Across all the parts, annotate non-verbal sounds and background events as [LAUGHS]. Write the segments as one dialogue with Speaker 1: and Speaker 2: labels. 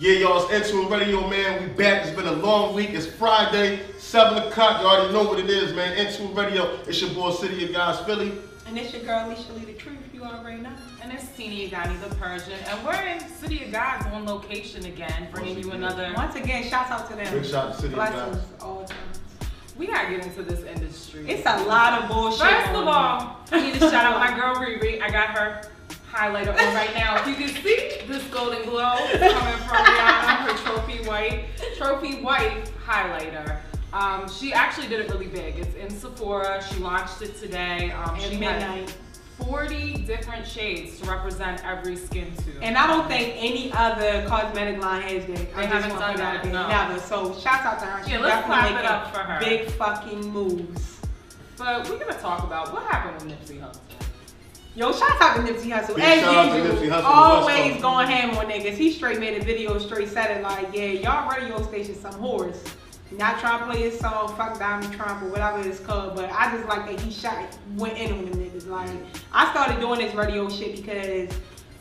Speaker 1: Yeah, y'all, it's Intune Radio, man. We back. It's been a long week. It's Friday, 7 o'clock. You already know what it is, man. Intune Radio. It's your boy, City of Guys, Philly.
Speaker 2: And it's your girl, Alicia Lee, the truth. If you already know.
Speaker 3: And it's Tina Yagani, the Persian. And we're in City of Gods on location again, bringing you another.
Speaker 2: Once again, shout out to them.
Speaker 1: Big shout to City of
Speaker 2: Blessings
Speaker 1: Guys.
Speaker 2: all time.
Speaker 3: We gotta get into this industry.
Speaker 2: It's a lot of bullshit.
Speaker 3: First of all, I need to shout out my girl Riri. I got her highlighter on right now. If you can see this golden glow coming from Rihanna, her trophy white, trophy white highlighter. Um, she actually did it really big. It's in Sephora. She launched it today. Um, she
Speaker 2: midnight.
Speaker 3: 40 different shades to represent every skin tone.
Speaker 2: And I don't think any other cosmetic line has that. I
Speaker 3: They haven't done that, no.
Speaker 2: Never. So shout out to her. She
Speaker 3: Yeah, let's
Speaker 2: definitely
Speaker 3: clap it up for her.
Speaker 2: Big fucking moves.
Speaker 3: But we're gonna talk about what happened with Nipsey Hussle.
Speaker 2: Yo, shout out to Nipsey Hussle.
Speaker 1: Big
Speaker 2: As
Speaker 1: shout out to
Speaker 2: usual,
Speaker 1: Hussle,
Speaker 2: always going ham on niggas. He straight made a video, straight said it like, yeah, y'all radio station some whores. Not trying to play his song, fuck Diamond Trump or whatever it's called, but I just like that he shot, went in on them niggas. Like, I started doing this radio shit because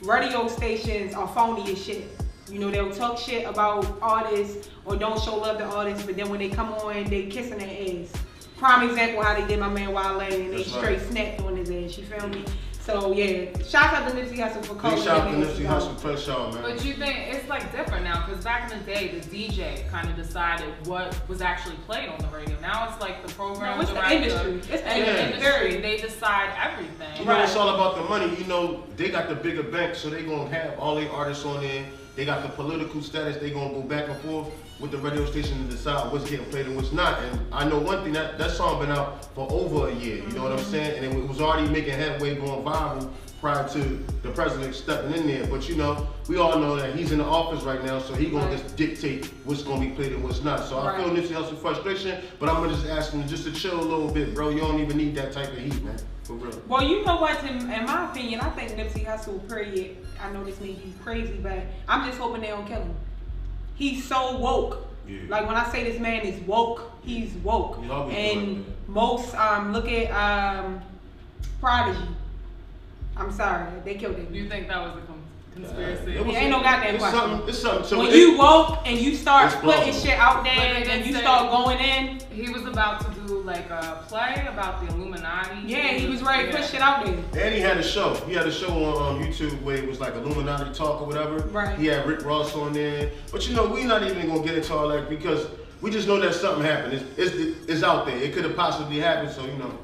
Speaker 2: radio stations are phony as shit. You know, they'll talk shit about artists or don't show love to artists, but then when they come on, they kissing their ass. Prime example how they did my man Wale and they
Speaker 1: That's right.
Speaker 2: straight snapped on his ass. You feel me? So yeah, shout out to Nipsey Hussle for calling.
Speaker 1: Big shout out to
Speaker 2: them
Speaker 1: Nipsey
Speaker 2: niggas
Speaker 1: Hussle,
Speaker 2: out.
Speaker 1: fresh show, man.
Speaker 3: But you think it's like different now because back in the day, the DJ kind of decided what was actually played on the radio. Now it's like the program
Speaker 2: No, it's the
Speaker 3: director
Speaker 2: industry. It's the
Speaker 3: and
Speaker 1: Yeah.
Speaker 3: the industry. They decide everything.
Speaker 1: You know, it's all about the money. You know, they got the bigger bank, so they gonna have all their artists on there. They got the political status. They gonna go back and forth with the radio station to decide what's getting played and what's not. And I know one thing that that song been out for over a year. You know what I'm saying? And it was already making headway, going viral prior to the president stepping in there. But you know, we all know that he's in the office right now, so he gonna
Speaker 2: Right.
Speaker 1: just dictate what's gonna be played and what's not. So I feel
Speaker 2: Right.
Speaker 1: Nipsey Hussle frustration, but I'm gonna just ask him just to chill a little bit, bro. You don't even need that type of heat, man. For real.
Speaker 2: Well, you know what? In, in my opinion, I think Nipsey Hussle, period. I know this makes you crazy, but I'm just hoping they don't kill him. He's so woke.
Speaker 1: Yeah.
Speaker 2: Like when I say this man is woke, he's woke.
Speaker 1: He's always been like
Speaker 2: and most um look at um Prodigy. I'm sorry, they killed him.
Speaker 3: You think that was a con- conspiracy?
Speaker 1: It was-
Speaker 2: ain't no goddamn
Speaker 1: it's
Speaker 2: question.
Speaker 1: something, it's something to
Speaker 2: when
Speaker 1: it.
Speaker 2: you woke and you start putting shit out there
Speaker 3: they
Speaker 2: and
Speaker 3: did
Speaker 2: you
Speaker 3: say-
Speaker 2: start going in,
Speaker 3: He was about to do like a play about the Illuminati.
Speaker 2: yeah, he was ready to put shit out there.
Speaker 1: And he had a show. He had a show on um, YouTube where it was like Illuminati talk or whatever.
Speaker 2: Right.
Speaker 1: He had Rick Ross on there. But you know, we're not even gonna get into all that because we just know that something happened. It's, it's, it's out there. It could have possibly happened. So you know.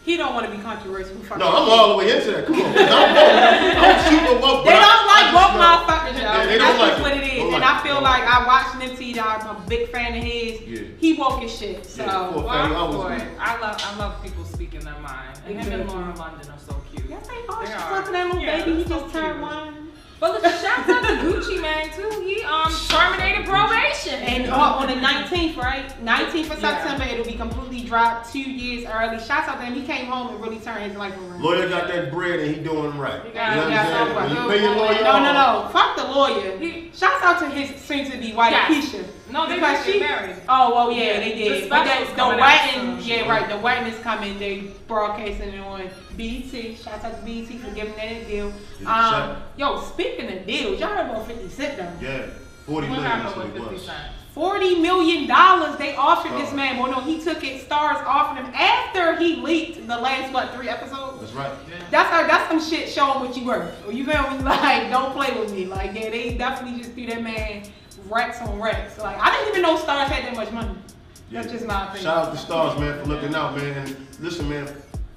Speaker 1: Yeah.
Speaker 2: He don't want to be controversial.
Speaker 1: No. I'm all the way into that. Come on. I'm, woke. I'm super woke.
Speaker 2: They don't like
Speaker 1: I
Speaker 2: woke
Speaker 1: just know-
Speaker 2: motherfuckers, y'all.
Speaker 1: Yeah, they
Speaker 2: That's
Speaker 1: don't
Speaker 2: just
Speaker 1: like
Speaker 2: what
Speaker 1: it.
Speaker 2: it is. And
Speaker 1: like
Speaker 2: I feel
Speaker 1: Don't
Speaker 2: like
Speaker 1: like
Speaker 2: I watched Nipsey, dog. I'm a big fan of his.
Speaker 1: Yeah.
Speaker 2: He woke his shit. So
Speaker 1: Yeah,
Speaker 3: Well,
Speaker 1: Hey, I
Speaker 3: I'm
Speaker 1: was-
Speaker 3: for it. I love, I love people speaking their mind. And him and
Speaker 2: Exactly.
Speaker 3: Lauren London are so cute.
Speaker 2: yes, ain't hard.
Speaker 3: They
Speaker 2: She's
Speaker 3: are.
Speaker 2: talking that little
Speaker 3: Yeah,
Speaker 2: baby. He
Speaker 3: so
Speaker 2: just turned
Speaker 3: cute.
Speaker 2: one.
Speaker 3: But look, shout out to Gucci Mane too. He um terminated probation.
Speaker 2: And on, on the 19th, right? 19th of
Speaker 3: Yeah.
Speaker 2: September, it'll be completely dropped two years early. Shouts out to him. He came home and really turned his life around.
Speaker 1: Lawyer got that bread and he doing right.
Speaker 3: He
Speaker 1: You
Speaker 3: got-
Speaker 1: know
Speaker 3: he
Speaker 1: what
Speaker 3: got
Speaker 1: saying? you pay your lawyer
Speaker 2: No, no, no. Fuck the lawyer.
Speaker 3: He-
Speaker 2: Shouts out to his soon to be wife,
Speaker 3: Yes.
Speaker 2: Keisha.
Speaker 3: No, they
Speaker 2: Because she-
Speaker 3: married.
Speaker 2: Oh, well, yeah,
Speaker 3: Yeah,
Speaker 2: they
Speaker 3: the
Speaker 2: did. But
Speaker 3: special's
Speaker 2: the, the
Speaker 3: coming out
Speaker 2: wedding, yeah, right. The wedding is coming. They broadcasting it on BT. Shout out to BET for giving that a deal.
Speaker 1: Yeah,
Speaker 2: Um,
Speaker 1: shout-
Speaker 2: yo, speaking of deals, y'all heard about 50 Cent though.
Speaker 1: Yeah, 40
Speaker 3: What
Speaker 1: million.
Speaker 3: happened
Speaker 1: that's what it
Speaker 3: 50
Speaker 1: was.
Speaker 2: Forty million dollars they offered this
Speaker 1: Oh.
Speaker 2: man. Well, no, he took it. Starz offered him after he leaked the last what three episodes.
Speaker 1: That's right.
Speaker 2: That's how, that's some shit showing what you worth. You feel me? [LAUGHS] Like, don't play with me. Like, yeah, they definitely just threw that man racks on racks. Like, I didn't even know Starz had that much money. That's
Speaker 1: Yeah.
Speaker 2: just my opinion.
Speaker 1: Shout out to Starz, man, for looking out, man. And listen, man,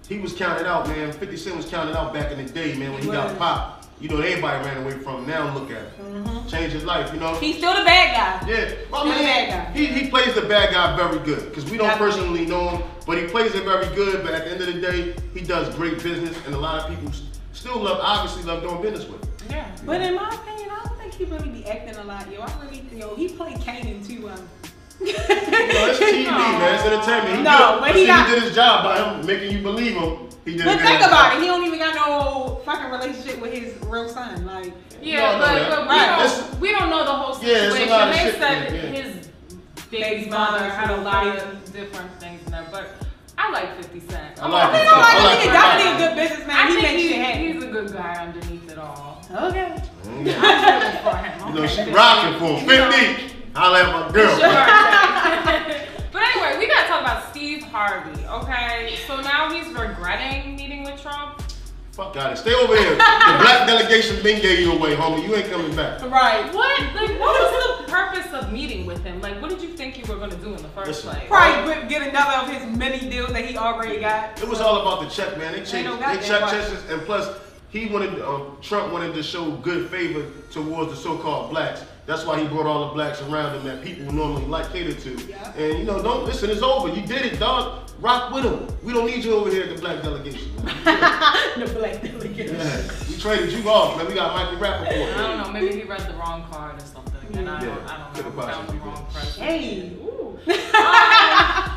Speaker 1: he was counted out, man. 50 Cent was counted out back in the day, man, when he,
Speaker 2: He
Speaker 1: got popped. You know, everybody ran away from him. Now look at him.
Speaker 2: Mhm.
Speaker 1: Changed his life, you know?
Speaker 2: He's still the bad guy.
Speaker 1: yeah, well, I
Speaker 2: Still
Speaker 1: mean,
Speaker 2: the bad guy.
Speaker 1: he, he plays the bad guy very good because we don't
Speaker 2: Definitely.
Speaker 1: personally know him, but he plays it very good. But at the end of the day, he does great business, and a lot of people still love, obviously, love doing business with him.
Speaker 3: Yeah.
Speaker 2: But in my opinion, I don't think he really be acting a lot, yo. I really yo, he played Kanan too um. well.
Speaker 1: You know, it's TV, man. It's [LAUGHS] entertainment. He
Speaker 2: No,
Speaker 1: did,
Speaker 2: but he
Speaker 1: see,
Speaker 2: got-
Speaker 1: he did his job by him making you believe him. He did.
Speaker 2: But
Speaker 1: good
Speaker 2: think
Speaker 1: job.
Speaker 2: about it, he don't even got no fucking relationship with his real son. Like,
Speaker 3: Yeah,
Speaker 1: No, no,
Speaker 3: but,
Speaker 1: that-
Speaker 3: but we,
Speaker 2: right.
Speaker 3: don't, we don't know the whole
Speaker 1: Yeah, it's a
Speaker 3: situation.
Speaker 1: lot of
Speaker 3: they
Speaker 1: shit
Speaker 3: said
Speaker 1: there, yeah.
Speaker 3: his
Speaker 2: Baby
Speaker 3: baby mother
Speaker 2: mother
Speaker 3: had a lot of different things in there, but I like 50 Cent.
Speaker 1: I like
Speaker 2: I mean,
Speaker 1: him
Speaker 2: no,
Speaker 1: too.
Speaker 2: like,
Speaker 1: I like
Speaker 2: he's definitely a good businessman.
Speaker 3: I
Speaker 2: he
Speaker 3: think
Speaker 2: makes
Speaker 3: he,
Speaker 2: shit happen.
Speaker 3: he's a good guy underneath it all.
Speaker 2: Okay.
Speaker 1: Yeah.
Speaker 3: I'm [LAUGHS] rooting for him. I'm
Speaker 1: You know, she rocking for him. 50. Holla at my girl. [LAUGHS]
Speaker 3: but anyway, we gotta talk about Steve Harvey, okay? So now he's regretting meeting with Trump.
Speaker 1: Fuck out of it. Stay over here. The black [LAUGHS] delegation been gave you away, homie. You ain't coming back.
Speaker 2: Right.
Speaker 3: What? Like, what was the purpose of meeting with him? Like, what did you think you were gonna do in the first
Speaker 1: Listen.
Speaker 3: place?
Speaker 2: Probably get another of his many deals that he already got.
Speaker 1: It was all about the check, man. They
Speaker 2: Ain't
Speaker 1: changed,
Speaker 2: no
Speaker 1: they
Speaker 2: goddamn
Speaker 1: check
Speaker 2: why.
Speaker 1: checks, and plus he wanted, um, Trump wanted to show good favor towards the so-called blacks. That's why he brought all the blacks around him that people normally like cater to.
Speaker 2: Yeah.
Speaker 1: And you know, don't listen. It's over. You did it, dog. Rock with him. We don't need you over here at the black delegation. Man. [LAUGHS]
Speaker 2: the black delegation.
Speaker 1: Yeah. We traded you off, man. We got Michael Rapaport.
Speaker 3: I don't know. Maybe he read the wrong card or something, and I don't,
Speaker 1: Yeah,
Speaker 3: I don't
Speaker 1: could've
Speaker 3: know. Found the
Speaker 1: possibly
Speaker 3: wrong
Speaker 1: been.
Speaker 3: person.
Speaker 2: Hey.
Speaker 3: Ooh. [LAUGHS] Um,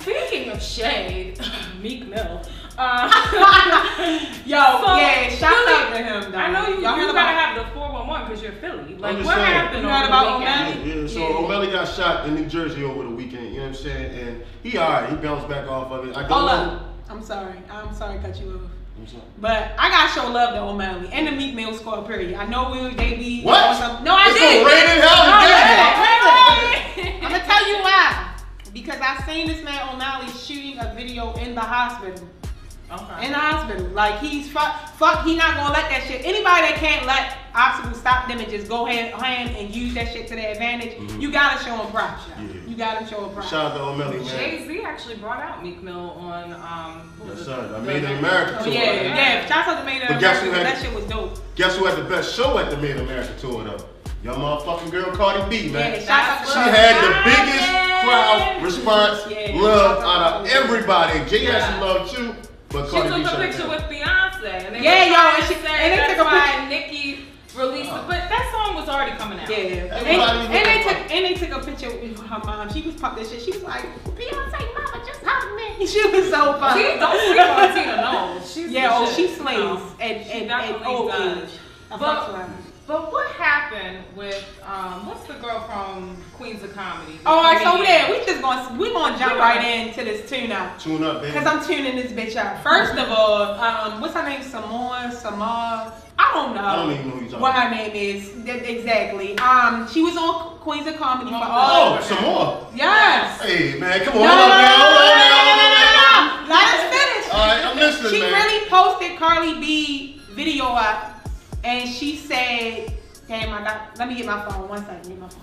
Speaker 3: speaking of shade, [LAUGHS] Meek Mill. Uh, [LAUGHS]
Speaker 2: Yo,
Speaker 3: So,
Speaker 2: yeah, shout
Speaker 3: Philly-
Speaker 2: out to him though.
Speaker 3: I know you, you
Speaker 2: Y'all heard
Speaker 3: gotta have the 411 because you're Philly. Like,
Speaker 1: just
Speaker 3: what
Speaker 1: saying.
Speaker 3: happened
Speaker 2: You
Speaker 3: over
Speaker 2: heard about
Speaker 3: weekend?
Speaker 2: Omelly?
Speaker 1: Yeah, so
Speaker 2: Yeah.
Speaker 1: Omelly got shot in New Jersey over the weekend, you know what I'm saying? And he alright, he bounced back off of it. I don't
Speaker 2: Hold
Speaker 1: know.
Speaker 2: up. I'm sorry. I'm sorry to cut you off.
Speaker 1: I'm sorry.
Speaker 2: But I gotta show love to Omelly and the Meek Mill squad, period. I know we they be
Speaker 1: What?
Speaker 2: some- No, I
Speaker 1: It's
Speaker 2: did.
Speaker 1: gonna rain in hell
Speaker 2: No,
Speaker 1: today.
Speaker 2: listen, listen. I'm gonna tell you why. Because I seen this man Omelly shooting a video in the hospital.
Speaker 3: Okay.
Speaker 2: In the hospital. Like he's fuck fuck he not gonna let that shit. Anybody that can't let obstacles stop them and just go hand, hand and use that shit to their advantage,
Speaker 1: Mhm.
Speaker 2: you gotta show them props. y'all.
Speaker 1: Yeah.
Speaker 2: You gotta show them props.
Speaker 1: Shout out to Omelly, man.
Speaker 3: Jay Z actually brought out Meek Mill on um. what was
Speaker 1: Yes, sir. I
Speaker 3: The-
Speaker 1: made in America
Speaker 2: Oh,
Speaker 1: tour.
Speaker 2: yeah, yeah. Shout out to Made in
Speaker 1: But guess who had-
Speaker 2: That shit was dope.
Speaker 1: Guess who had the best show at the Made in America tour though? Your motherfucking girl Cardi B, man.
Speaker 2: Yeah, shout out
Speaker 1: She had the biggest crowd response,
Speaker 2: Yeah.
Speaker 1: love out of everybody. Jay had
Speaker 3: Yeah.
Speaker 1: some love too, but
Speaker 3: She
Speaker 1: Cardi B
Speaker 3: took a picture
Speaker 1: down.
Speaker 3: with Beyonce, and they
Speaker 2: Yeah,
Speaker 3: were
Speaker 2: yo,
Speaker 3: trying
Speaker 2: and she-
Speaker 3: say
Speaker 2: and they
Speaker 3: that's
Speaker 2: took a
Speaker 3: why
Speaker 2: picture-
Speaker 3: Nicki released it, but that song was already coming out.
Speaker 2: Yeah. And,
Speaker 1: Everybody
Speaker 2: and
Speaker 1: was
Speaker 2: they took and they took a picture with her mom. She was pumped that shit. She was like, Beyonce mama just hugged me. [LAUGHS] She was so funny.
Speaker 3: She don't sleep on Tina Knowles. She's
Speaker 2: Yeah, oh, she slays
Speaker 3: know.
Speaker 2: at,
Speaker 3: She
Speaker 2: at, at old age.
Speaker 3: But-
Speaker 2: fucks with her.
Speaker 3: But what happened with um what's the girl from Queens of Comedy? The
Speaker 2: All right, so
Speaker 3: yeah,
Speaker 2: there, we just gonna we gonna jump
Speaker 3: Yeah.
Speaker 2: right into this tune out.
Speaker 1: Tune up, baby.
Speaker 2: Cause I'm tuning this bitch out. First of all, um, what's her name? Samoa, Samar. I don't know.
Speaker 1: I don't even know who you're talking
Speaker 2: what
Speaker 1: about.
Speaker 2: her name is. That- exactly. Um, she was on Queens of Comedy for
Speaker 3: Oh,
Speaker 2: all.
Speaker 1: Oh, some more.
Speaker 2: Yes.
Speaker 1: Hey, man, come on.
Speaker 2: No,
Speaker 1: hold
Speaker 2: no,
Speaker 1: on,
Speaker 2: no,
Speaker 1: man.
Speaker 2: no,
Speaker 1: Hold
Speaker 2: no,
Speaker 1: on,
Speaker 2: no,
Speaker 1: man.
Speaker 2: no, no,
Speaker 1: Hold on,
Speaker 2: no, no. Let us finish.
Speaker 1: All right, I'm listening,
Speaker 2: She
Speaker 1: man.
Speaker 2: really posted Cardi B video up, and she said, "Damn, I got. Let me get my phone. One second, get my phone."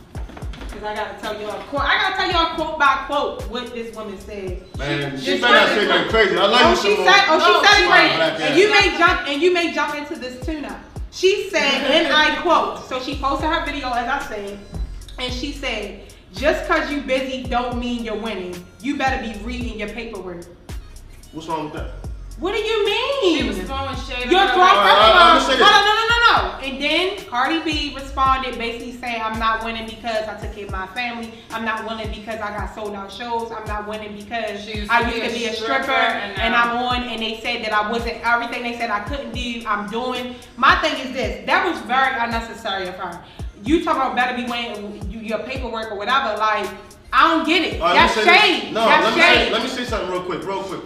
Speaker 2: Cause I gotta tell y'all, quote, I gotta tell y'all quote by quote what this woman said.
Speaker 1: Man, she
Speaker 2: This
Speaker 1: better not
Speaker 2: woman-
Speaker 1: say nothing crazy. I like
Speaker 2: Oh,
Speaker 1: you,
Speaker 2: she said, oh,
Speaker 3: No,
Speaker 2: she oh,
Speaker 3: said
Speaker 2: it right. And you may jump, and you may jump into this tune up. She said, [LAUGHS] and I quote, so she posted her video as I said, and she said, just cause you busy don't mean you're winning. You better be reading your paperwork.
Speaker 1: What's wrong with that?
Speaker 2: What do you mean?
Speaker 3: She was throwing shade.
Speaker 2: You're throwing,
Speaker 1: All
Speaker 2: first
Speaker 1: right,
Speaker 2: of
Speaker 1: all right,
Speaker 2: all,
Speaker 1: I'm gonna say
Speaker 2: hold on,
Speaker 1: this.
Speaker 2: no, no, no, no. And then Cardi B responded basically saying, I'm not winning because I took care of my family. I'm not winning because I got sold out shows. I'm not winning because
Speaker 3: She used
Speaker 2: I used to
Speaker 3: a
Speaker 2: be a
Speaker 3: stripper,
Speaker 2: stripper
Speaker 3: and
Speaker 2: and, I'm on and they said that I wasn't, everything they said I couldn't do, I'm doing. My thing is this, that was very unnecessary of her. You talk about better be weighing you- your paperwork or whatever, like, I don't get it.
Speaker 1: All right, let
Speaker 2: That's
Speaker 1: me
Speaker 2: shade.
Speaker 1: No,
Speaker 2: That's
Speaker 1: let me,
Speaker 2: shade.
Speaker 1: say, let me say something real quick, real quick.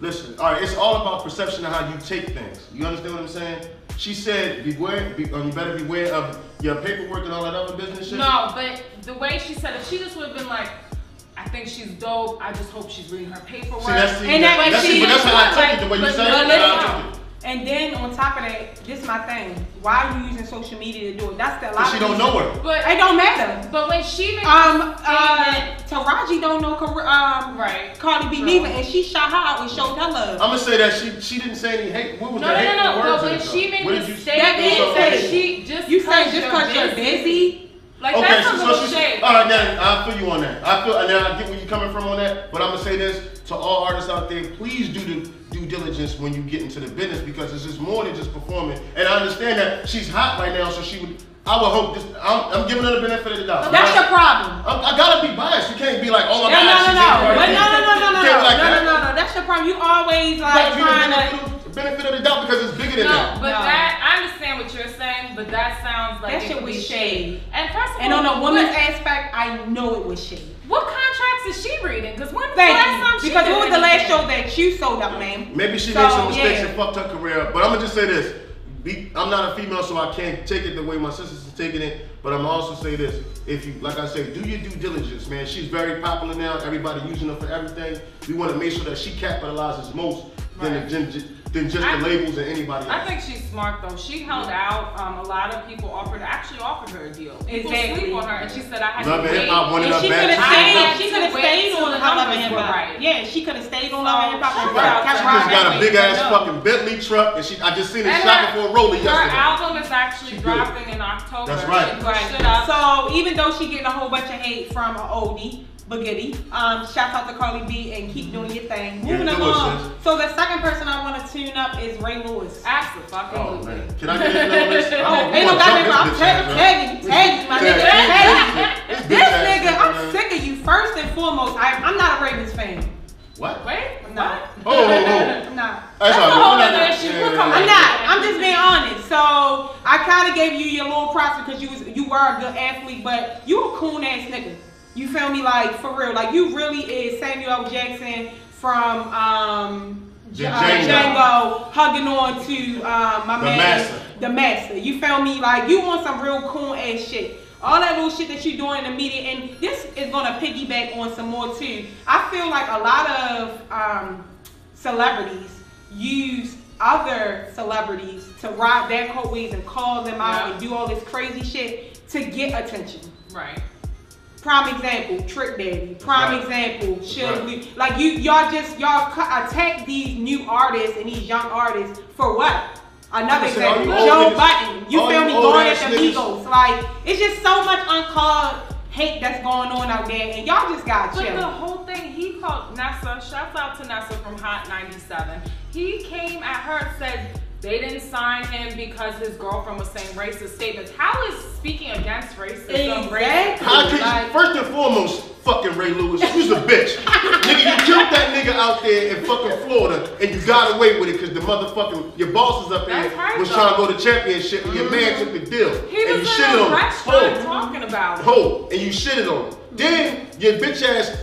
Speaker 1: Listen, all right, it's all about perception of how you take things. You understand what I'm saying? She said, beware, be, um, you better beware of your paperwork and all that other business shit.
Speaker 3: No, but the way she said it, she just would have been like, I think she's dope. I just hope she's reading her paperwork.
Speaker 1: See, that's,
Speaker 2: And
Speaker 1: that,
Speaker 2: that-
Speaker 1: that's,
Speaker 2: she-
Speaker 1: but that's how I took
Speaker 3: like-
Speaker 1: it, the way you said
Speaker 3: but
Speaker 1: it, that's how I
Speaker 3: listen.
Speaker 1: took it.
Speaker 2: And then on top of that, this is my thing. Why are you using social media to do it? That's the a lot
Speaker 1: she don't know her.
Speaker 3: but
Speaker 2: It don't matter.
Speaker 3: but when she made
Speaker 2: Um, uh, Taraji don't know um
Speaker 3: right.
Speaker 2: Cardi B
Speaker 3: True.
Speaker 2: neither, and she shot her out and showed her love.
Speaker 1: I'm gonna say that she she didn't say any hate. What was
Speaker 3: No,
Speaker 1: the
Speaker 3: no,
Speaker 1: hateful
Speaker 3: no, no.
Speaker 1: words
Speaker 3: But when she
Speaker 1: though?
Speaker 3: made the
Speaker 1: did
Speaker 2: That
Speaker 3: statement that she just
Speaker 2: you say just because you're busy.
Speaker 3: like
Speaker 1: okay,
Speaker 3: that's
Speaker 1: so,
Speaker 3: a
Speaker 1: so
Speaker 3: little
Speaker 1: she,
Speaker 3: shade.
Speaker 1: all right, now I feel you on that. I feel, and now I get where you're coming from on that. But I'm gonna say this to all artists out there: please do the due diligence when you get into the business because it's just more than just performing. And I understand that she's hot right now, so she would. I would hope this. I'm, I'm giving her the benefit of the doubt.
Speaker 2: That's your problem.
Speaker 1: I, I gotta be biased. You can't be like, oh my
Speaker 2: No, no,
Speaker 1: God,
Speaker 2: no, no.
Speaker 1: hating
Speaker 2: But
Speaker 1: her.
Speaker 2: no, no, no, no, no, no,
Speaker 1: like
Speaker 2: no,
Speaker 1: that.
Speaker 2: no, no, no. That's your problem. You always like
Speaker 1: the
Speaker 2: trying to.
Speaker 1: Benefit of- the doubt because it's bigger than
Speaker 3: No,
Speaker 1: that.
Speaker 3: but
Speaker 2: No.
Speaker 3: that I understand what you're saying, but that sounds like
Speaker 2: That
Speaker 3: it
Speaker 2: shit was
Speaker 3: be
Speaker 2: shade.
Speaker 3: And first of
Speaker 2: And
Speaker 3: all,
Speaker 2: on a woman's
Speaker 3: what,
Speaker 2: aspect, I know it was shade.
Speaker 3: what contracts is she reading? Because when was
Speaker 2: Thank
Speaker 3: the last time she
Speaker 2: Because what was the last show that you sold up, man?
Speaker 1: Maybe she
Speaker 2: So,
Speaker 1: made some mistakes
Speaker 2: yeah.
Speaker 1: and fucked her career. But I'm gonna just say this: be, I'm not a female, so I can't take it the way my sisters are taking it. But I'm also say this: if you, like I say, do your due diligence, man. She's very popular now. Everybody using her for everything. We want to make sure that she capitalizes most than,
Speaker 3: Right.
Speaker 1: the, than, than just
Speaker 3: I-
Speaker 1: the labels and anybody else.
Speaker 3: I think she's smart though. She held out. Um, a lot of people offered, actually offered her a deal. People
Speaker 2: Exactly.
Speaker 3: sleep on her, and she said, "I had
Speaker 1: Love
Speaker 3: to
Speaker 1: and
Speaker 3: wait."
Speaker 1: Hip Hop wanted
Speaker 2: And she could have stayed.
Speaker 3: had
Speaker 2: She
Speaker 3: to
Speaker 2: could have stayed on
Speaker 3: the
Speaker 2: her Love and Hip Hop.
Speaker 3: right.
Speaker 2: Yeah, she could have stayed on
Speaker 3: So,
Speaker 2: Love and Hip Hop.
Speaker 3: shout
Speaker 2: and
Speaker 3: out
Speaker 1: She
Speaker 3: her.
Speaker 1: just got a big ass
Speaker 3: No.
Speaker 1: fucking Bentley truck, and she I just seen her
Speaker 3: And
Speaker 1: shopping
Speaker 3: her-
Speaker 1: for a roller
Speaker 3: Her album is actually
Speaker 1: She good.
Speaker 3: dropping in October.
Speaker 1: That's right.
Speaker 3: She pushed it up.
Speaker 2: So even though she getting a whole bunch of hate from an oldie, Bagitty, um, shout out to Cardi B and keep doing your thing.
Speaker 1: Yeah,
Speaker 2: Moving
Speaker 1: do
Speaker 2: along.
Speaker 1: sis.
Speaker 2: So the second person I want to tune up is Ray Lewis.
Speaker 3: Absolutely.
Speaker 1: Oh man, can I get [LAUGHS] in on this?
Speaker 2: Oh, ain't no
Speaker 1: gonna
Speaker 2: goddamn, I'm tagging, tagging, tagging, my nigga,
Speaker 1: tag,
Speaker 2: tagging.
Speaker 1: this
Speaker 2: This nigga, I'm sick of you. First and foremost, I, I'm not a Ravens fan.
Speaker 1: What?
Speaker 3: Wait,
Speaker 2: No.
Speaker 3: what?
Speaker 1: Oh, oh, oh. [LAUGHS]
Speaker 2: I'm not.
Speaker 1: That's
Speaker 3: a whole
Speaker 1: right.
Speaker 3: other
Speaker 1: not-
Speaker 3: issue.
Speaker 1: yeah,
Speaker 3: We'll
Speaker 1: yeah,
Speaker 3: come
Speaker 1: yeah.
Speaker 2: I'm not. I'm just being honest. So I kind of gave you your little props because you was you were a good athlete, but you a coon ass nigga. You feel me? Like for real. Like you really is Samuel L. Jackson from um
Speaker 1: The
Speaker 2: uh,
Speaker 1: Django.
Speaker 2: Django hugging on to um, my
Speaker 1: The
Speaker 2: man,
Speaker 1: master.
Speaker 2: the master. You feel me? Like you want some real cool ass shit. All that little shit that you're doing in the media, and this is gonna piggyback on some more too. I feel like a lot of um, celebrities use other celebrities to ride their coattails and call them out
Speaker 3: Yeah.
Speaker 2: and do all this crazy shit to get attention.
Speaker 3: Right.
Speaker 2: Prime example, Trick Daddy. Prime
Speaker 1: right.
Speaker 2: example,
Speaker 1: That's right.
Speaker 2: Lee. Like you, y'all just y'all attack these new artists and these young artists for what? Another
Speaker 1: Listen,
Speaker 2: example,
Speaker 1: you old
Speaker 2: Joe
Speaker 1: niggas-
Speaker 2: Budden. You feel me? Going at the
Speaker 1: niggas-
Speaker 2: Migos. Like it's just so much uncalled hate that's going on out there, and y'all just got chill.
Speaker 3: But the whole thing, he called Nessa, shouts out to Nessa from Hot 97. He came at her and said they didn't sign him because his girlfriend was saying racist statements. How is speaking against racism
Speaker 2: Exactly.
Speaker 3: racist?
Speaker 1: How could
Speaker 2: Like-
Speaker 1: you, first and foremost, fucking Ray Lewis, you's a bitch. [LAUGHS] nigga, you killed that nigga out there in fucking Florida and you got away with it because the motherfucking, your bosses up there
Speaker 3: right,
Speaker 1: was
Speaker 3: though.
Speaker 1: trying to go to championship and your man mm-hmm. took the deal.
Speaker 3: He
Speaker 1: and
Speaker 3: was
Speaker 1: you
Speaker 3: in
Speaker 1: shitted
Speaker 3: a
Speaker 1: on him.
Speaker 3: restaurant
Speaker 1: Ho,
Speaker 3: talking about it.
Speaker 1: ho, and you shitted on him. Then your bitch ass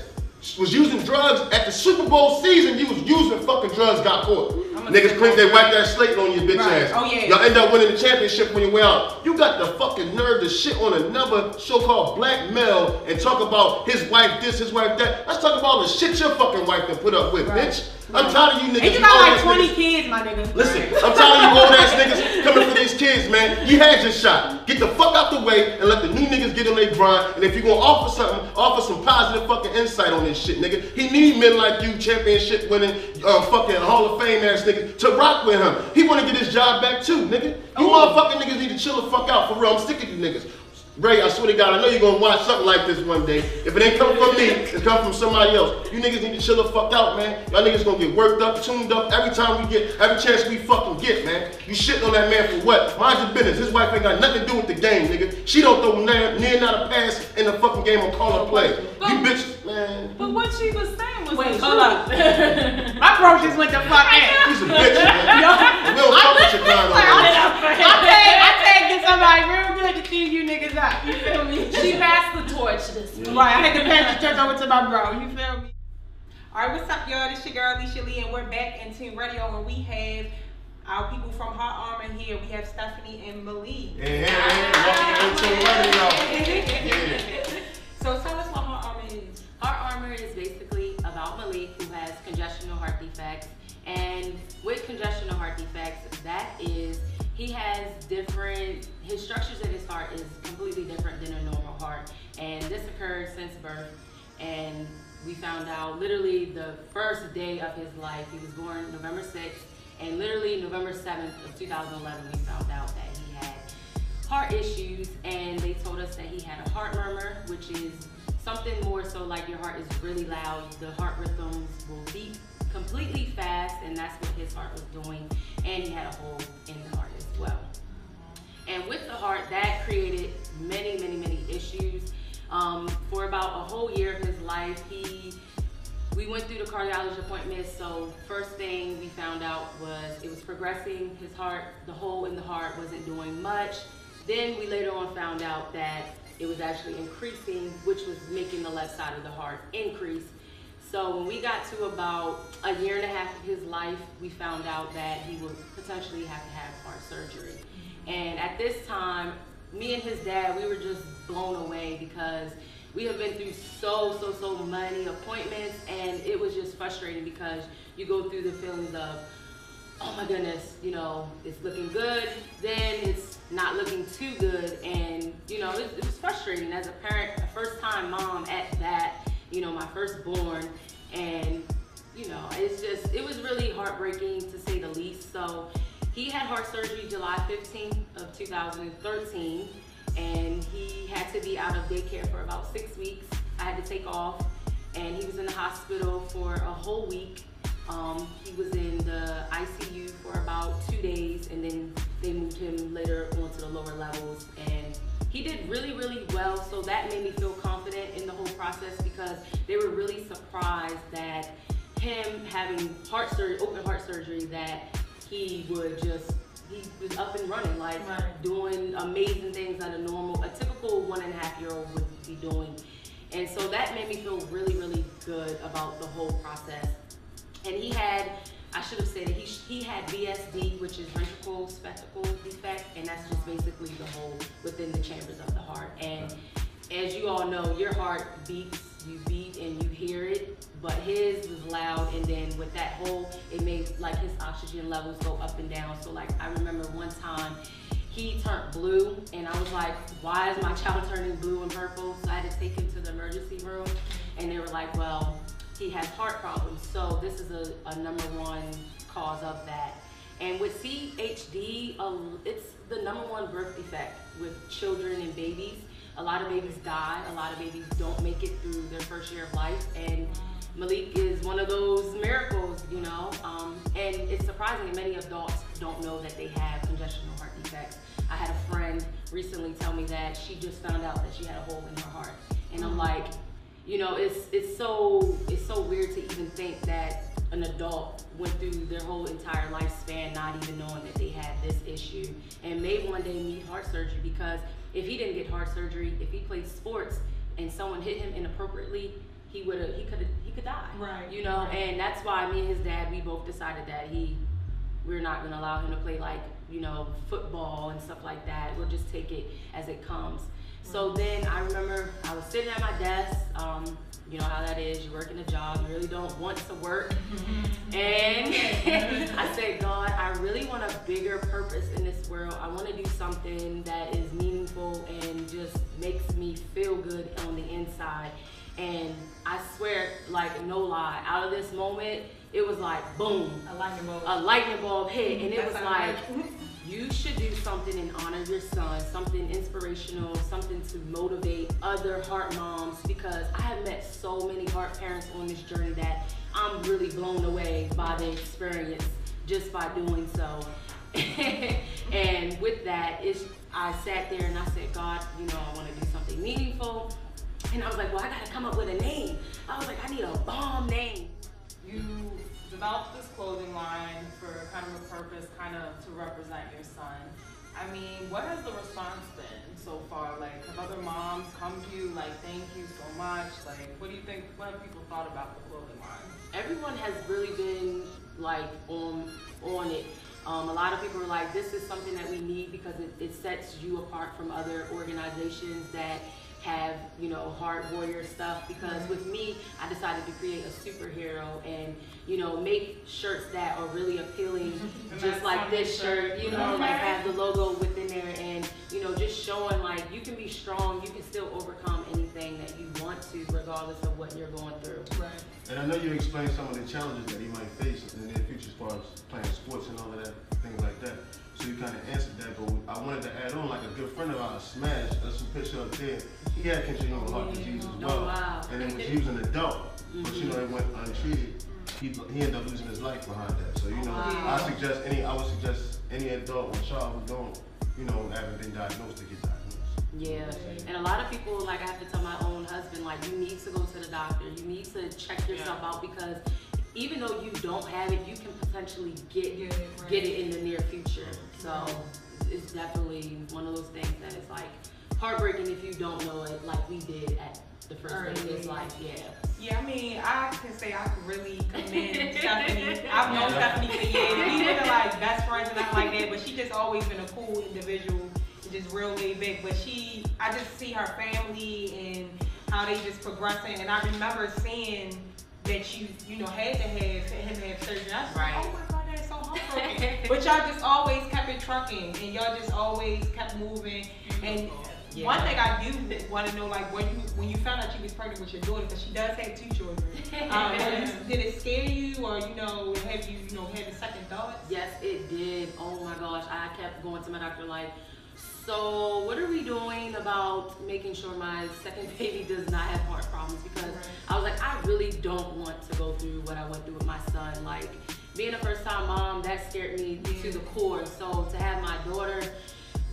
Speaker 1: was using drugs at the Super Bowl season. You was using fucking drugs, got caught. Niggas claim they wiped that slate on your bitch
Speaker 2: Right.
Speaker 1: ass.
Speaker 2: Oh, yeah.
Speaker 1: Y'all end up winning the championship when you went out. You got the fucking nerve to shit on another so-called black male and talk about his wife this, his wife that. Let's talk about the shit your fucking wife can put up with,
Speaker 2: Right.
Speaker 1: bitch. I'm tired of you niggas.
Speaker 2: And you got like 20
Speaker 1: niggas.
Speaker 2: kids, my nigga.
Speaker 1: Listen, I'm tired of you old ass niggas coming for these kids, man. You had your shot. Get the fuck out the way and let the new niggas get on their grind. And if you're gonna offer something, offer some positive fucking insight on this shit, nigga. He need men like you, championship winning, uh, fucking Hall of Fame ass niggas, to rock with him. He wanna get his job back too, nigga. You motherfucking niggas need to chill the fuck out for real. I'm sick of you niggas. Ray, I swear to God, I know you're gonna watch something like this one day. If it ain't coming from me, it's coming from somebody else. You niggas need to chill the fuck out, man. Y'all niggas gonna get worked up, tuned up every time we get, every chance we fucking get, man. You shitting on that man for what? Mind your business. His wife ain't got nothing to do with the game, nigga. She don't throw near, near not a pass in the fucking game on call or play. You bitches, man.
Speaker 3: But what she was saying was
Speaker 2: Wait,
Speaker 3: the
Speaker 2: hold up. [LAUGHS] My bro just went the fuck in.
Speaker 1: She's a bitch, man. [LAUGHS] We don't fuck with your kind of
Speaker 2: I tagged, I tagged somebody real good to tune you niggas up. You feel me? [LAUGHS]
Speaker 3: she passed the torch this week.
Speaker 2: Right, I had to pass the torch over to my bro. You feel me? All right, what's up, y'all? This your girl Alicia Lee, and we're back in Team Radio, and we have our people from Heart Armor here. We have Stephanie and Malik.
Speaker 1: Hey, hey, hey, welcome to Team radio.
Speaker 2: So tell us what Heart Armor is.
Speaker 4: Heart Armor is basically about Malik, who has congestional heart defects. And with congestional heart defects, that is, he has different, his structures in his heart is completely different than a normal heart. And this occurred since birth. And we found out literally the first day of his life. He was born November 6th. And literally November 7th of 2011, we found out that he had heart issues and they told us that he had a heart murmur which is something more so like your heart is really loud the heart rhythms will beat completely fast and that's what his heart was doing and he had a hole in the heart as well. And with the heart that created many many many issues. Um, for about a whole year of his life he we went through the cardiology appointment so first thing we found out was it was progressing. His heart the hole in the heart wasn't doing much. Then we later on found out that it was actually increasing which was making the left side of the heart increase So when we got to about a year and a half of his life, we found out that he would potentially have to have heart surgery. And at this time, me and his dad, we were just blown away because we have been through so, so, so many appointments, and it was just frustrating because you go through the feelings of, oh my goodness, you know, it's looking good, then it's not looking too good, and you know, it, it was frustrating as a parent, a first time mom at that, you know, my firstborn, and you know, it's just, it was really heartbreaking to say the least. So he had heart surgery July 15th of 2013, and he had to be out of daycare for about six weeks. I had to take off, and he was in the hospital for a whole week. Um, he was in the ICU for about two days, and then they moved him later onto the lower levels. And he did really, really well. So that made me feel confident in the whole process because they were really surprised that him having heart surgery, open heart surgery, that he would just he was up and running, like
Speaker 3: Right.
Speaker 4: doing amazing things that a normal, a typical one and a half year old would be doing. And so that made me feel really, really good about the whole process. And he had, I should have said it, he, he had VSD, which is ventricle spectacle defect, and that's just basically the hole within the chambers of the heart. And as you all know, your heart beats, you beat and you hear it, but his was loud, and then with that hole, it made like his oxygen levels go up and down. So like I remember one time he turned blue, and I was like, why is my [LAUGHS] child turning blue and purple? So I had to take him to the emergency room, and they were like, well, he has heart problems, so this is a, a number one cause of that. And with CHD, um, it's the number one birth defect with children and babies. A lot of babies die. A lot of babies don't make it through their first year of life. And Malik is one of those miracles, you know. Um, and it's surprising that many adults don't know that they have congestional heart defects. I had a friend recently tell me that she just found out that she had a hole in her heart, and I'm like, you know, it's it's so it's so weird to even think that an adult went through their whole entire lifespan not even knowing that they had this issue and may one day need heart surgery because if he didn't get heart surgery, if he played sports and someone hit him inappropriately, he would have he could he could die.
Speaker 3: Right,
Speaker 4: You know,
Speaker 3: right.
Speaker 4: and that's why me and his dad we both decided that he we're not gonna allow him to play like, you know, football and stuff like that. We'll just take it as it comes. So then I remember I was sitting at my desk, um, you know how that is, you work in a job, you really don't want to work. And [LAUGHS] I said, God, I really want a bigger purpose in this world. I want to do something that is meaningful and just makes me feel good on the inside. And I swear, like no lie, out of this moment, it was like boom,
Speaker 3: A lightning bolt.
Speaker 4: a lightning bulb hit, and it
Speaker 3: That's
Speaker 4: was like, [LAUGHS] you should do something in honor of your son, something inspirational, something to motivate other heart moms because I have met so many heart parents on this journey that I'm really blown away by the experience just by doing so. [LAUGHS] and with that, it's, I sat there and I said, God, you know, I want to do something meaningful. And I was like, well, I got to come up with a name. I was like, I need a bomb name.
Speaker 3: You developed this clothing line for kind of a purpose, kind of to represent your son. I mean, what has the response been so far? Like, have other moms come to you, like, thank you so much? Like, what do you think, what have people thought about the clothing line?
Speaker 4: everyone has really been like on on it. Um, a lot of people are like, this is something that we need because it, it sets you apart from other organizations that have, you know, hard warrior stuff. Because with me, I decided to create a superhero and, you know, make shirts that are really appealing, [LAUGHS] just like this shirt,
Speaker 3: shirt.
Speaker 4: you know, like [LAUGHS] have the logo within there and, you know, just showing like you can be strong, you can still overcome anything that you want to, regardless of what you're going through.
Speaker 3: Right.
Speaker 1: And I know you explained some of the challenges that he might face in the near future as far as playing sports and all of that, things like that. So you kind of answered that, but I wanted to add on, like a good friend of ours, Smash, that's some picture up there. He had congenital heart disease as mm-hmm.
Speaker 4: Oh,
Speaker 1: well.
Speaker 4: wow.
Speaker 1: And it was, he was an adult, but you know, it went untreated. He, he ended up losing his life behind that. So, you oh, know,
Speaker 4: Wow.
Speaker 1: I suggest any, I would suggest any adult or child who don't, you know, haven't been diagnosed to get diagnosed.
Speaker 4: Yeah, and a lot of people, like I have to tell my own husband, like you need to go to the doctor. You need to check yourself
Speaker 3: Yeah.
Speaker 4: out because even though you don't have it, you can potentially get
Speaker 3: Get it, right.
Speaker 4: get it in the near future. So it's definitely one of those things that is like heartbreaking if you don't know it like we did at the first day of his life. Yeah.
Speaker 2: Yeah, I mean, I can say I can really commend [LAUGHS] Stephanie. I've known Stephanie for years. We were like [LAUGHS] best friends and nothing like that, but she just always been a cool individual and just real laid back. But she, I just see her family and how they just progressing. And I remember seeing that you, you know, had to have him have surgery. I was
Speaker 4: Right.
Speaker 2: like, oh my God, that's so heartbreaking. [LAUGHS] but y'all just always kept it trucking and y'all just always kept moving. And
Speaker 4: Yeah.
Speaker 2: one thing I do want to know, like when you when you found out she was pregnant with your daughter, because she does have two children. [LAUGHS] Um, did it scare you, or you know, have you you know had a second thoughts?
Speaker 4: Yes, it did. Oh my gosh, I kept going to my doctor like, so what are we doing about making sure my second [LAUGHS] baby does not have heart problems? Because
Speaker 2: Right.
Speaker 4: I was like, I really don't want to go through what I went through with my son. Like being a first time mom, that scared me to the core. So to have my daughter,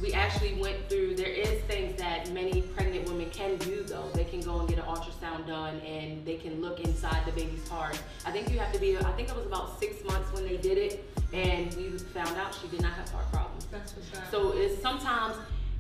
Speaker 4: we actually went through. There is things that many pregnant women can do though. They can go and get an ultrasound done, and they can look inside the baby's heart. I think you have to be. I think it was about six months when they did it, and we found out she did not have heart problems.
Speaker 2: That's what's up.
Speaker 4: So it's sometimes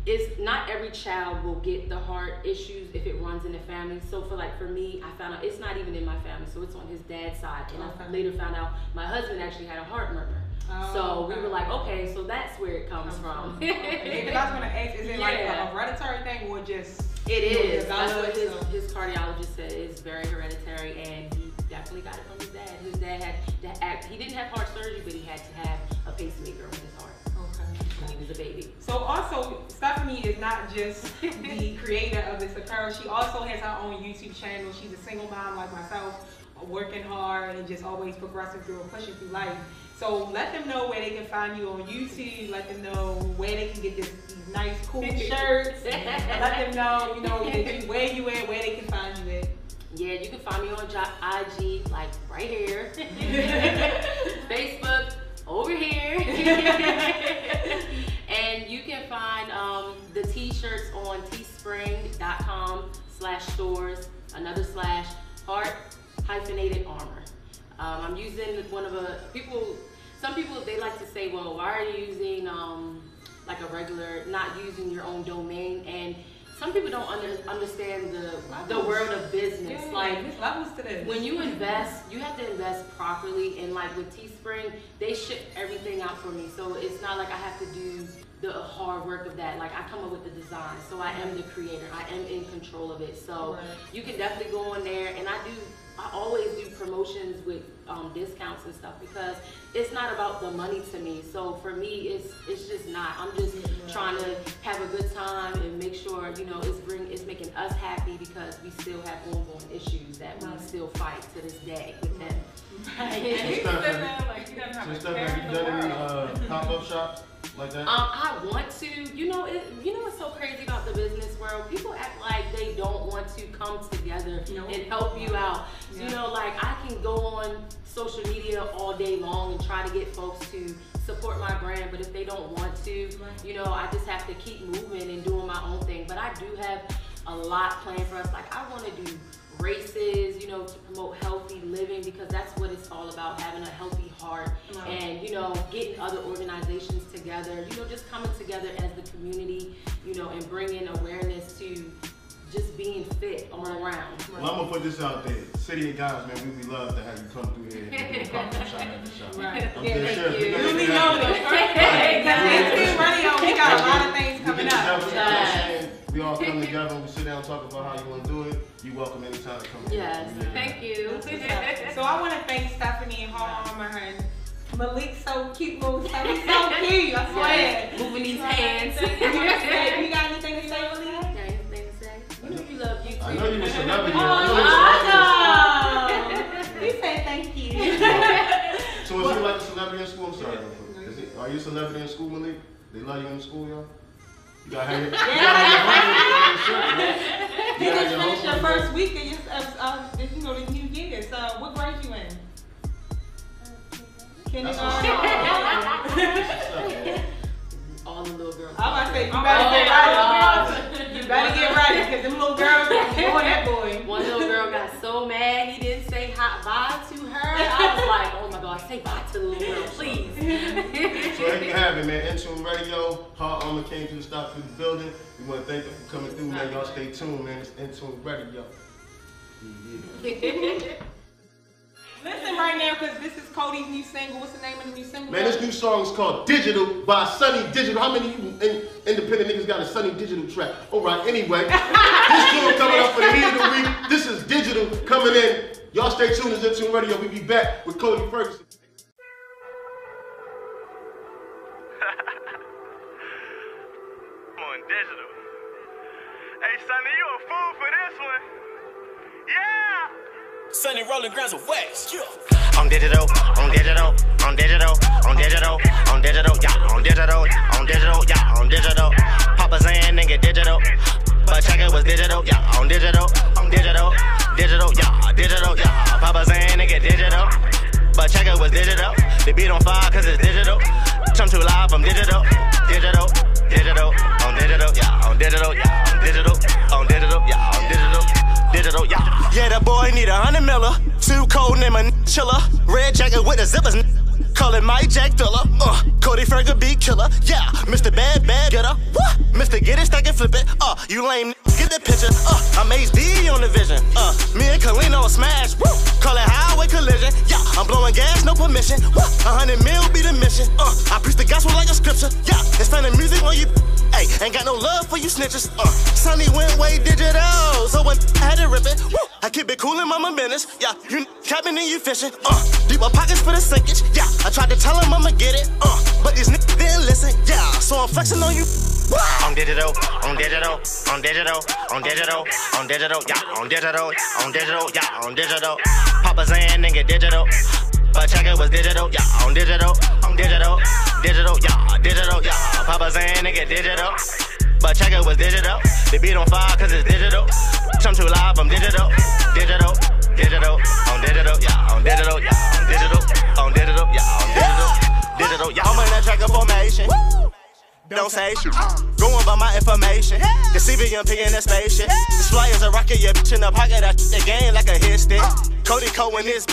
Speaker 4: it's not every child will get the heart issues if it runs in the family. So for like for me, I found out it's not even in my family, so it's on his dad's side. And I later found out my husband actually had a heart murmur.
Speaker 2: Oh,
Speaker 4: so we were like, okay, so that's where it comes
Speaker 2: Comes
Speaker 4: from.
Speaker 2: yeah, 'cause [LAUGHS] I was gonna ask, is it like a hereditary thing or just?
Speaker 4: It is.
Speaker 2: you know,
Speaker 4: is. That's what his,
Speaker 2: so-
Speaker 4: his cardiologist said. It's very hereditary, and he definitely got it from his dad. His dad had to act. He didn't have heart surgery, but he had to have a pacemaker on his heart
Speaker 2: Okay.
Speaker 4: when he was a baby.
Speaker 2: So also, Stephanie is not just the creator of this apparel. She also has her own YouTube channel. She's a single mom like myself, working hard and just always progressing through and pushing through life. So let them know where they can find you on YouTube. Let them know where they can get this, these nice, cool [LAUGHS] shirts. let them know, you know, that you, where you at, where they can find you at.
Speaker 4: Yeah, you can find me on IG, like right here. [LAUGHS] Facebook, over here. [LAUGHS] and you can find um, the t-shirts on teespring.com slash stores, another slash heart hyphenated armor. Um, I'm using one of a, people, some people, they like to say, well, why are you using um, like a regular, not using your own domain? And some people don't under, understand the, the world of business.
Speaker 2: Yeah,
Speaker 4: like,
Speaker 2: levels to this.
Speaker 4: when you invest, you have to invest properly. And like with Teespring, they ship everything out for me. So it's not like I have to do the hard work of that. Like I come up with the design. So I am the creator. I am in control of it. So
Speaker 2: Right.
Speaker 4: you can definitely go on there. And I do, I always do promotions with um, discounts and stuff because it's not about the money to me. So for me, it's it's just not. I'm just
Speaker 2: Right.
Speaker 4: trying to have a good time and make sure you know it's bring it's making us happy because we still have ongoing issues that we
Speaker 2: Right.
Speaker 4: still fight to this day with them.
Speaker 3: And he said that, like, he
Speaker 1: So
Speaker 3: a
Speaker 1: Steph, have you
Speaker 3: the
Speaker 1: done any uh, pop-up shops like that?
Speaker 4: Um, I want to. You know, it, you know what's so crazy about the business world? People act like they don't want to come together
Speaker 2: Nope.
Speaker 4: and help you out.
Speaker 2: Yeah.
Speaker 4: You know, like I can go on social media all day long and try to get folks to support my brand, but if they don't want to, you know, I just have to keep moving and doing my own thing. But I do have a lot planned for us. Like I want to do races, you know, to promote healthy living because that's what it's all about, having a healthy heart
Speaker 2: Right.
Speaker 4: and, you know, getting other organizations together, you know, just coming together as the community, you know, and bringing awareness to just being fit all around.
Speaker 1: Well, I'm gonna put this out there. City of guys, man, we would love to have you come through here and do a shop at shop.
Speaker 2: Right.
Speaker 1: I'm
Speaker 2: Yeah,
Speaker 1: dead
Speaker 2: thank
Speaker 1: serious.
Speaker 4: you.
Speaker 1: We gotta
Speaker 2: Duly
Speaker 1: make it happen.
Speaker 2: noted. Because Intune Radio, we got a lot of things
Speaker 1: We
Speaker 2: coming
Speaker 1: get
Speaker 2: up.
Speaker 1: together, you know all come [LAUGHS] together and we sit down and talk about how you wanna do it. you're welcome anytime to come. in.
Speaker 4: Yes,
Speaker 1: We
Speaker 4: thank you. [LAUGHS]
Speaker 2: So I want to thank Stephanie and Harm and Malik, so cute, little so so cute. I swear. [LAUGHS]
Speaker 4: Yes, moving these hands.
Speaker 2: You you got anything to say, Malik?
Speaker 4: Got anything to say? You know you love you too.
Speaker 1: I know you a celebrity.
Speaker 2: Oh,
Speaker 1: I know you a celebrity.
Speaker 2: awesome. He said thank you.
Speaker 1: So is you like a celebrity in school? I'm sorry. real. Is it, are you a celebrity in school, Malik? They love you in school, y'all? [LAUGHS] You gotta have your, you gotta have your shirt, man.
Speaker 2: You
Speaker 1: You
Speaker 2: just finished your
Speaker 1: your
Speaker 2: first week of your, of, of, you know, the new year. So what grade you in? Kindergarten. [LAUGHS]
Speaker 4: All the little girls.
Speaker 2: I'm about to say you
Speaker 3: Oh,
Speaker 2: better get
Speaker 3: yeah.
Speaker 2: ready. You better get ready because them little girls, boy, that boy.
Speaker 4: One little girl got so mad he didn't say hi, bye to her. I was like, my god, say bye to the little girl, please.
Speaker 1: So there you have it, man. Intune Radio, Heart Armor came to the stop through the building. We want to thank them for coming through, man. Y'all stay tuned, man. It's Intune Radio. [LAUGHS]
Speaker 2: Listen right now, because this is Cody's new single. What's the name of the new single?
Speaker 1: Man, this new song is called Digital by Sonny Digital. How many of you in, independent niggas got a Sonny Digital track? All right, anyway, [LAUGHS] this tune coming up for the heat of the week. This is Digital coming in. Y'all stay tuned. It's Intune Radio. We be back with Cody Ferguson.
Speaker 5: Sonny, you a fool for this one. Yeah!
Speaker 6: Sonny rolling grams of wax.
Speaker 7: on digital, on digital, on digital, on digital, on digital, yeah, on digital, on digital, yeah, on digital. Papa Zan nigga digital, but check it was digital, yeah, on digital, on digital, digital, yeah, digital, yeah. Papa Zan nigga digital, but check it was digital. The beat on fire cause it's digital. I'm too live, I'm digital, digital, digital, on digital, yeah, on digital, yeah, on digital, on digital, yeah, on digital, digital, yeah. Yeah, that boy need a hundred miller, too cold name a n- chiller, red jacket with the zippers. Call it my Jack Thriller, uh, Cody Ferguson beat killer, yeah, Mr. Bad Bad Getter, what? Mr. Get it, stack and flip it, uh, you lame, get the picture, uh, I'm HD on the vision, uh, me and Kalina on smash, woo, call it highway collision, yeah, I'm blowing gas, no permission, woo, a hundred mil be the mission, uh, I preach the gospel like a scripture, yeah, it's finding music on you, Hey, ain't got no love for you snitches. Uh, Sonny went way digital, so when I had to rip it, woo, I keep it cool in my business. Yeah, you capping and you fishing. Uh, deep my pockets for the sinkage. Yeah, I tried to tell him I'ma get it. Uh, but these niggas didn't listen. Yeah, so I'm flexing on you. On digital, on digital, on digital, on digital, on digital, yeah, on digital, on digital, yeah, on digital. Papa Zan nigga digital. But check it was digital, yeah, on digital, on digital, digital, yeah, digital, yeah. Papa Zan nigga digital. But check it was digital. The beat on fire cause it's digital. I'm too live, I'm digital, digital, digital, on digital, yeah, on digital, yeah, on digital, on digital, yeah, on digital, digital, yeah. I'm in that tracker formation. Don't say shit. Uh. Going by my information. The CVMP in that spaceship. This fly is a rocket, yeah, bitch in the pocket. I the game like a hit stick. Uh. Cody Cohen is.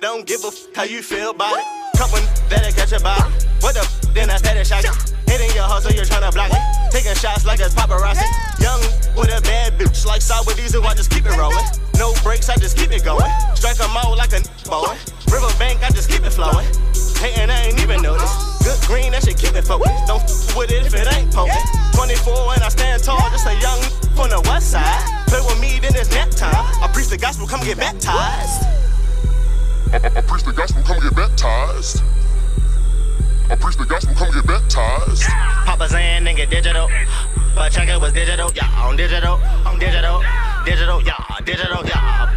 Speaker 7: Don't give a f how you feel about it. Couple that'll catch a body. What the f? Then I started shocking. Hitting your hustle, you're trying to block it. Taking shots like it's paparazzi. Young with a bad bitch. Like side with diesel, I just keep it rolling. No brakes, I just keep it going. Strike 'em out like a boy. Riverbank, I just keep it flowing. Hating, I ain't even notice. Good green, that should keep it focused. Don't f with it if it ain't poking. 24 and I stand tall, just a young from the west side. Play with me, then it's nap time. I preach the gospel, come get baptized.
Speaker 8: I, preach the gospel, come get baptized. I preach the gospel, come get baptized.
Speaker 7: Papa Zan nigga digital. But check it was digital, yeah, on digital, on digital, digital, yeah, digital, yeah.